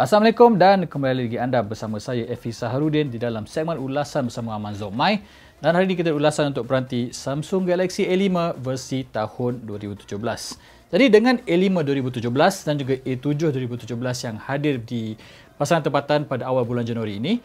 Assalamualaikum dan kembali lagi anda bersama saya Efi Saharudin di dalam segmen ulasan bersama Aman Zomai. Dan hari ini kita ulasan untuk peranti Samsung Galaxy A5 versi tahun 2017. Jadi dengan A5 2017 dan juga A7 2017 yang hadir di pasaran tempatan pada awal bulan Januari ini,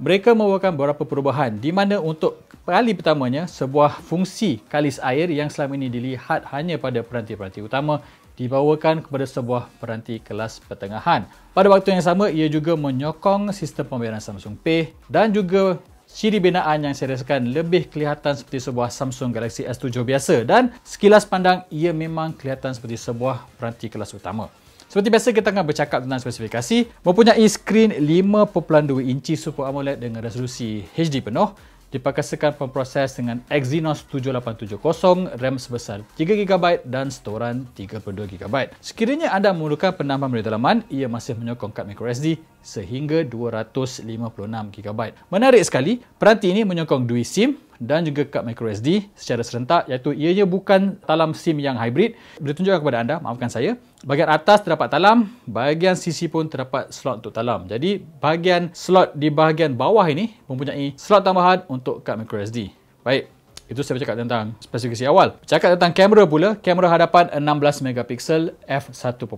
mereka membawakan beberapa perubahan di mana untuk kali pertamanya sebuah fungsi kalis air yang selama ini dilihat hanya pada peranti-peranti utama dibawakan kepada sebuah peranti kelas pertengahan. Pada waktu yang sama, ia juga menyokong sistem pembayaran Samsung Pay dan juga ciri binaan yang saya rasakan lebih kelihatan seperti sebuah Samsung Galaxy S7 biasa dan sekilas pandang ia memang kelihatan seperti sebuah peranti kelas utama. Seperti biasa kita akan bercakap tentang spesifikasi mempunyai skrin 5.2 inci Super AMOLED dengan resolusi HD penuh dipaksakan pemproses dengan Exynos 7870, RAM sebesar 3GB dan storan 32GB. Sekiranya anda memerlukan penambahan memory dalaman, ia masih menyokong kad microSD sehingga 256GB. Menarik sekali, peranti ini menyokong dual SIM dan juga kad microSD secara serentak iaitu ianya bukan talam SIM yang hybrid. Boleh tunjukkan kepada anda, maafkan saya. Bahagian atas terdapat talam, bahagian sisi pun terdapat slot untuk talam. Jadi bahagian slot di bahagian bawah ini mempunyai slot tambahan untuk kad microSD. Baik, itu saya bercakap tentang spesifikasi awal. Bercakap tentang kamera pula, kamera hadapan 16 megapiksel f1.9.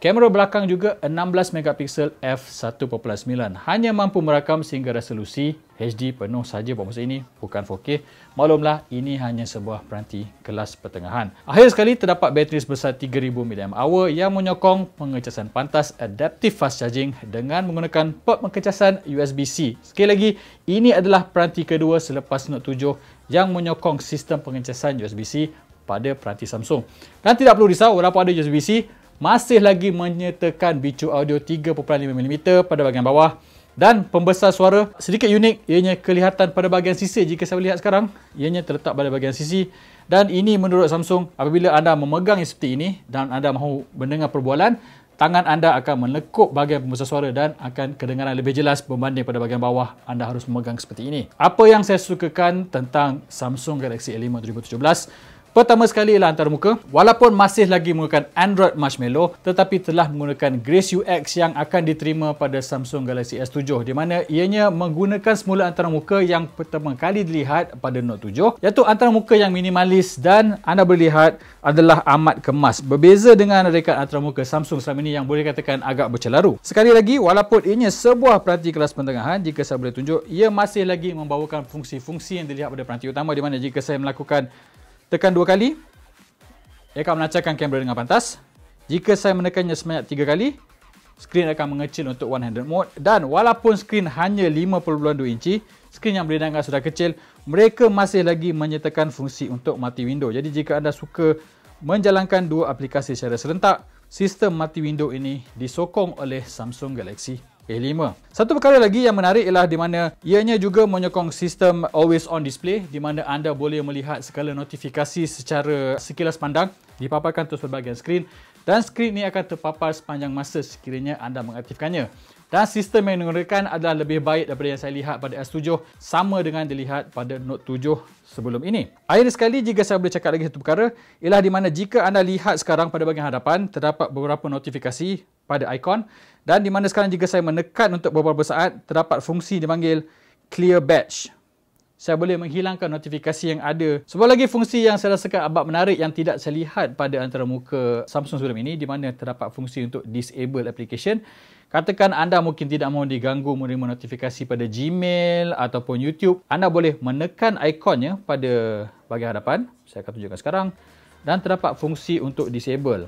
Kamera belakang juga 16 megapiksel f1.9. Hanya mampu merakam sehingga resolusi HD penuh saja buat masa ini, bukan 4K. Maklumlah, ini hanya sebuah peranti kelas pertengahan. Akhir sekali, terdapat bateri sebesar 3000 mAh yang menyokong pengecasan pantas adaptive fast charging dengan menggunakan port pengecasan USB-C. Sekali lagi, ini adalah peranti kedua selepas Note 7 yang menyokong sistem pengecasan USB-C pada peranti Samsung. Dan tidak perlu risau, walaupun ada USB-C, masih lagi menyertakan bicu audio 3.5mm pada bahagian bawah dan pembesar suara sedikit unik ianya kelihatan pada bahagian sisi jika saya lihat sekarang ianya terletak pada bahagian sisi dan ini menurut Samsung apabila anda memegang seperti ini dan anda mahu mendengar perbualan tangan anda akan melekup bahagian pembesar suara dan akan kedengaran lebih jelas berbanding pada bahagian bawah anda harus memegang seperti ini. Apa yang saya sukakan tentang Samsung Galaxy A5 2017 Pertama sekali ialah antarmuka. Walaupun masih lagi menggunakan Android Marshmallow, tetapi telah menggunakan Grace UX yang akan diterima pada Samsung Galaxy S7 di mana ianya menggunakan semula antarmuka yang pertama kali dilihat pada Note 7 iaitu antarmuka yang minimalis dan anda boleh lihat adalah amat kemas. Berbeza dengan rekat antarmuka Samsung selama ini yang boleh katakan agak bercelaru. Sekali lagi, walaupun ianya sebuah peranti kelas pertengahan, jika saya boleh tunjuk, ia masih lagi membawakan fungsi-fungsi yang dilihat pada peranti utama di mana jika saya melakukan tekan dua kali, ia akan melancarkan kamera dengan pantas. Jika saya menekannya sebanyak tiga kali, skrin akan mengecil untuk one handed mode dan walaupun skrin hanya 5.2 inci, skrin yang boleh dianggap sudah kecil, mereka masih lagi menyertakan fungsi untuk mati window. Jadi jika anda suka menjalankan dua aplikasi secara serentak, sistem mati window ini disokong oleh Samsung Galaxy A5. Satu perkara lagi yang menarik ialah di mana ianya juga menyokong sistem always on display di mana anda boleh melihat segala notifikasi secara sekilas pandang dipaparkan terus berbahagian skrin dan skrin ini akan terpapar sepanjang masa sekiranya anda mengaktifkannya. Dan sistem yang digunakan adalah lebih baik daripada yang saya lihat pada S7 sama dengan dilihat pada Note 7 sebelum ini. Akhir sekali jika saya boleh cakap lagi satu perkara ialah di mana jika anda lihat sekarang pada bahagian hadapan terdapat beberapa notifikasi pada ikon dan di mana sekarang jika saya menekan untuk beberapa saat terdapat fungsi dipanggil clear batch saya boleh menghilangkan notifikasi yang ada. Sebuah lagi fungsi yang saya rasakan amat menarik yang tidak saya lihat pada antara muka Samsung sebelum ini di mana terdapat fungsi untuk disable application. Katakan anda mungkin tidak mahu diganggu menerima notifikasi pada Gmail ataupun YouTube. Anda boleh menekan ikonnya pada bahagian hadapan. Saya akan tunjukkan sekarang. Dan terdapat fungsi untuk disable.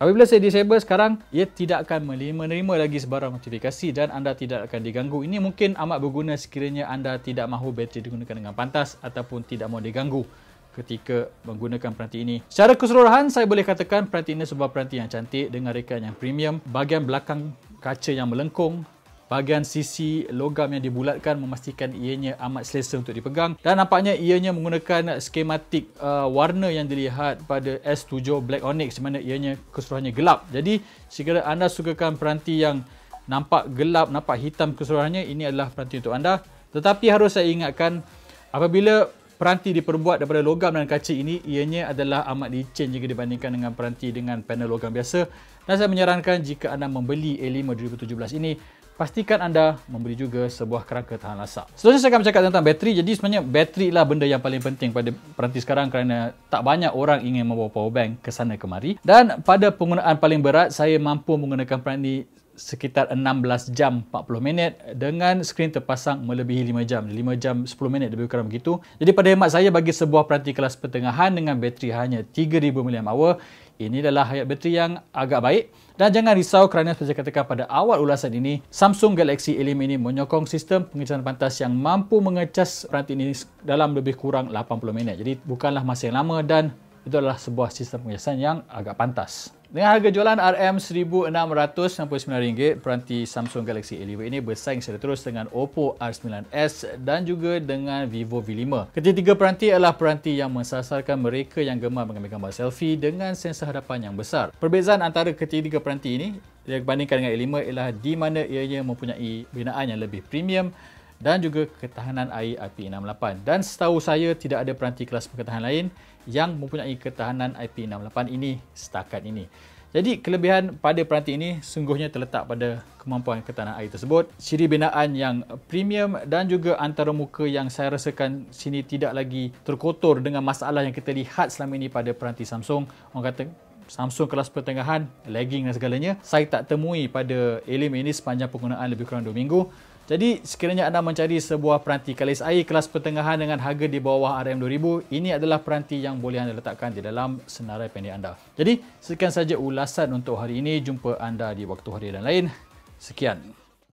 Apabila saya disable sekarang, ia tidak akan menerima lagi sebarang notifikasi dan anda tidak akan diganggu. Ini mungkin amat berguna sekiranya anda tidak mahu bateri digunakan dengan pantas ataupun tidak mahu diganggu ketika menggunakan peranti ini. Secara keseluruhan, saya boleh katakan peranti ini sebuah peranti yang cantik dengan rekaan yang premium. Bahagian belakang kaca yang melengkung bahagian sisi logam yang dibulatkan memastikan ianya amat selesa untuk dipegang dan nampaknya ianya menggunakan skematik uh, warna yang dilihat pada S7 Black Onyx di mana ianya keseluruhannya gelap. Jadi jika anda sukakan peranti yang nampak gelap, nampak hitam keseluruhannya, ini adalah peranti untuk anda. Tetapi harus saya ingatkan apabila peranti diperbuat daripada logam dan kaca ini ianya adalah amat licin jika dibandingkan dengan peranti dengan panel logam biasa dan saya menyarankan jika anda membeli A5 2017 ini pastikan anda membeli juga sebuah kerangka tahan lasak. Seterusnya saya akan bercakap tentang bateri. Jadi sebenarnya bateri lah benda yang paling penting pada peranti sekarang kerana tak banyak orang ingin membawa power bank ke sana kemari. Dan pada penggunaan paling berat, saya mampu menggunakan peranti sekitar 16 jam 40 minit dengan skrin terpasang melebihi 5 jam 5 jam 10 minit lebih kurang begitu jadi pada hemat saya bagi sebuah peranti kelas pertengahan dengan bateri hanya 3000 mAh ini adalah hayat bateri yang agak baik. Dan jangan risau kerana seperti saya katakan pada awal ulasan ini Samsung Galaxy A5 ini menyokong sistem pengecasan pantas yang mampu mengecas peranti ini dalam lebih kurang 80 minit. Jadi bukanlah masa yang lama dan itu adalah sebuah sistem pengecasan yang agak pantas dengan harga jualan RM1,699 peranti Samsung Galaxy A5 ini bersaing secara terus dengan Oppo R9s dan juga dengan Vivo V5. Ketiga peranti adalah peranti yang mensasarkan mereka yang gemar mengambil gambar selfie dengan sensor hadapan yang besar. Perbezaan antara ketiga peranti ini dibandingkan dengan A5 ialah di mana ianya mempunyai binaan yang lebih premium dan juga ketahanan air IP68. Dan setahu saya tidak ada peranti kelas perketahanan lain yang mempunyai ketahanan IP68 ini setakat ini. Jadi kelebihan pada peranti ini sungguhnya terletak pada kemampuan ketahanan air tersebut, ciri binaan yang premium dan juga antara muka yang saya rasakan sini tidak lagi terkotor dengan masalah yang kita lihat selama ini pada peranti Samsung. Orang kata Samsung kelas pertengahan, lagging dan segalanya. Saya tak temui pada Elim ini sepanjang penggunaan lebih kurang 2 minggu. Jadi sekiranya anda mencari sebuah peranti kalis air kelas pertengahan dengan harga di bawah RM2000, ini adalah peranti yang boleh anda letakkan di dalam senarai pendek anda. Jadi sekian saja ulasan untuk hari ini. Jumpa anda di waktu hari dan lain. Sekian.